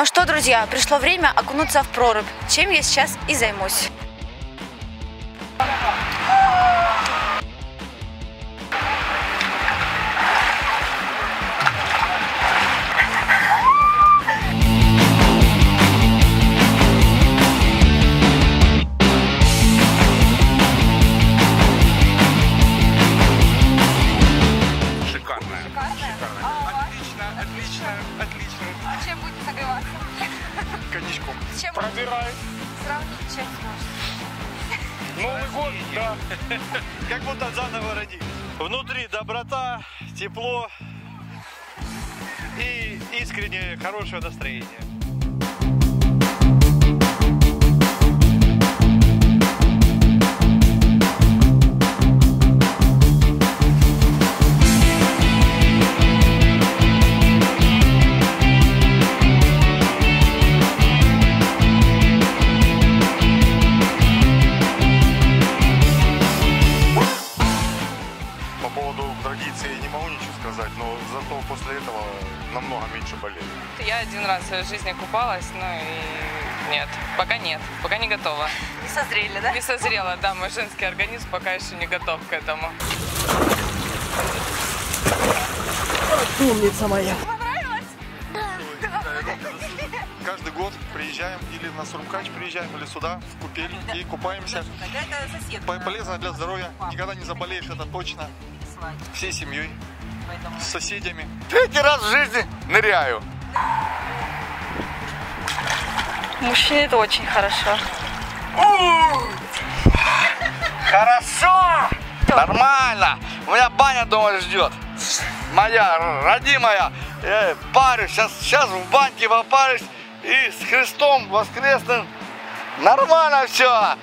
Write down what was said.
Ну что, друзья, пришло время окунуться в прорубь, чем я сейчас и займусь. Шикарная. Отлично, отлично, отлично. Чем будете согреваться? Коньячком. Чем Пробирай. сравнить, чем Новый год, да. Как будто заново родились. Внутри доброта, тепло и искреннее хорошее настроение. Поводу традиции не могу ничего сказать, но зато после этого намного меньше болею. Я один раз в своей жизни купалась, ну и нет, пока нет, пока не готова. Не созрели, да? Не созрела, да, мой женский организм пока еще не готов к этому. Каждый год приезжаем или на Сурмкач приезжаем, или сюда, в купель, и купаемся. По- Полезно для здоровья. Никогда не заболеешь, это точно. Всей семьей, с соседями. Третий раз в жизни ныряю. Мужчине это очень хорошо. Хорошо! Нормально! У меня баня дома ждет. Моя родимая. Я парюсь. Сейчас, сейчас в баньке попарюсь. И с Христом воскресным. Нормально все.